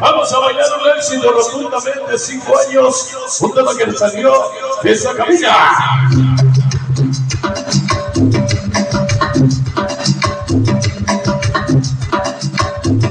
Vamos a bailar un éxito rotundamente cinco años, un tema que salió de esa cabina.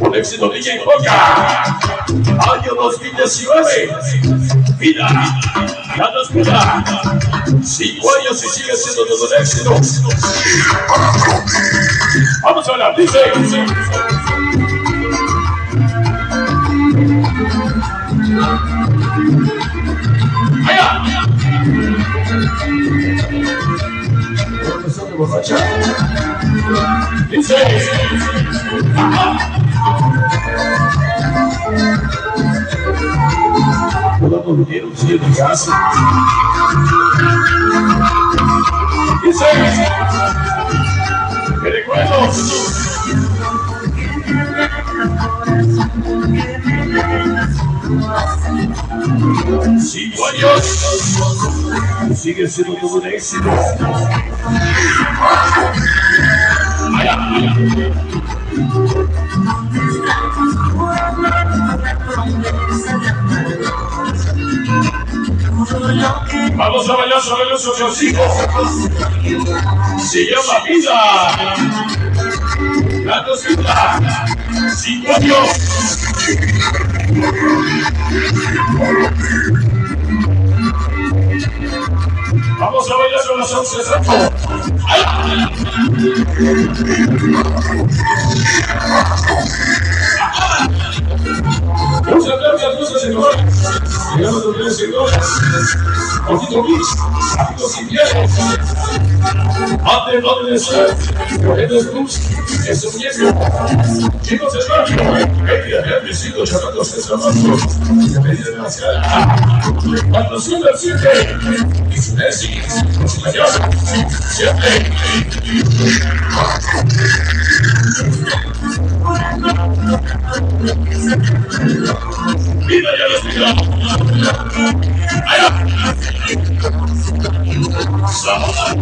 Un éxito DJ Boca, año 2019. Vida, nos vida. Cinco años y sigue siendo todo éxito. Vamos a hablar, dice. Dice. Colaboroneiro, dia de graça. Isso aí! Perigüenos! Cinco anos! Siga sendo Fluminense! Ai, ai, ai! Vamos a bailar sobre los ojos Se llama vida. La vida. Cinco años. Vamos a bailar con los once Muchas gracias, muchas señoras. Llegamos a ustedes, señoras. Ojito Mix, amigos indianos. Ate Londres, Cogetes Cruz, es un. Chicos de barrio, media de ambicito, chamatos de trabajo. Media de la ciudad. Cuando I Allá.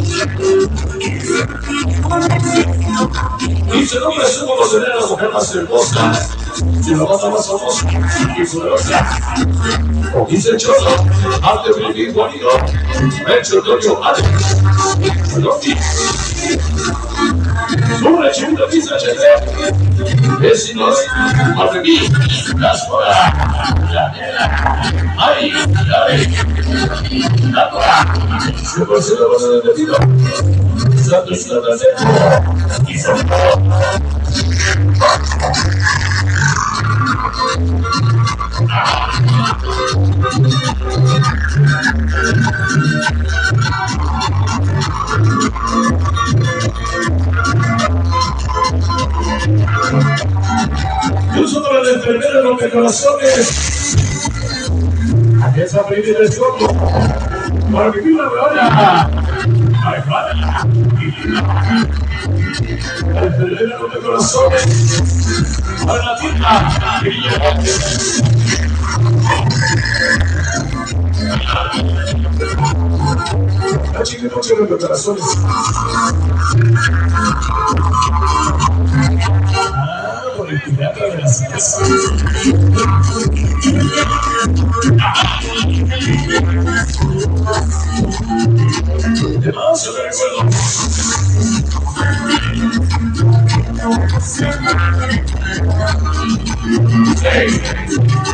Y se no presumo por tener a la mujer más hermosa, sino más más famosa y poderosa. O quise cholo, ante mi hijo amigo, hecho Antonio Alex. Loki. Una chula chete. Vecinos, más de mí, las horas, la nena, ay, ay, la hora. Se considera cosa de vecino. Santo es una trasera. Y corazones. Es a pedir el estómago. Para vivir la gloria. Ay, Padre. La enfermera de los corazones. Para la tierra. La chica de los corazones. Hey.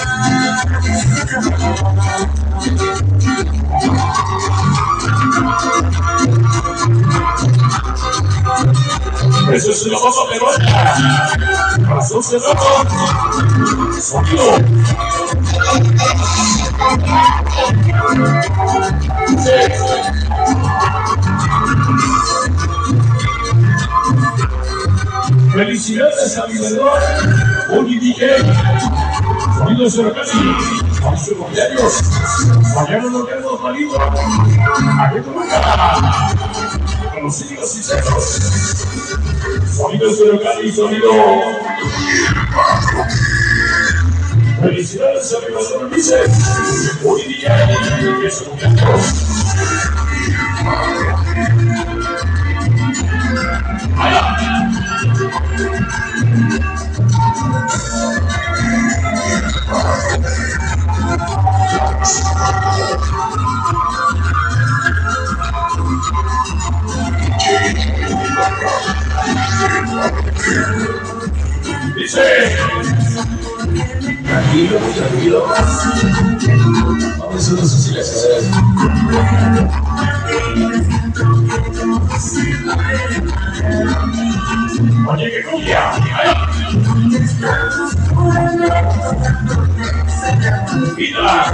Eso es una cosa peruana. Corazón cerrado. Sonido. Felicidades a mi menor, Oli DJ, Sonido Cercani, a sus compañeros, mañana nos vemos marido, a que toca, con los hijos sinceros, Sonido Sonido. Felicidades a mi menor, dice, Oli DJ, y a sus compañeros. Dice, tranquilo, tranquilo. Vamos a hacer una silencio. Oye, que cumbia. Vida,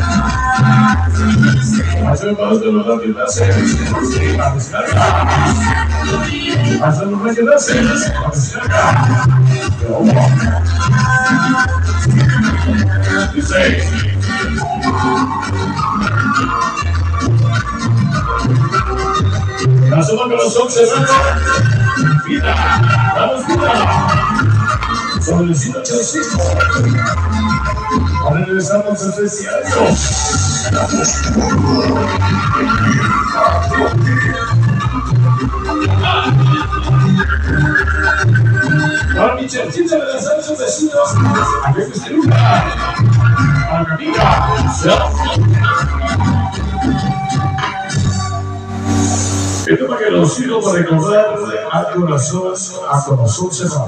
eu gosto do nome da série, vamos cantar. Mas eu não vou te dar certo, vamos cantar. Eu morro. E sei. Mas eu não sou que você não Vida, vamos mudar. El 185. Ahora regresamos. Ahora mi las. A ver, este lugar. A. Esto para que los sirva recordar a corazón, a corazón cerrado.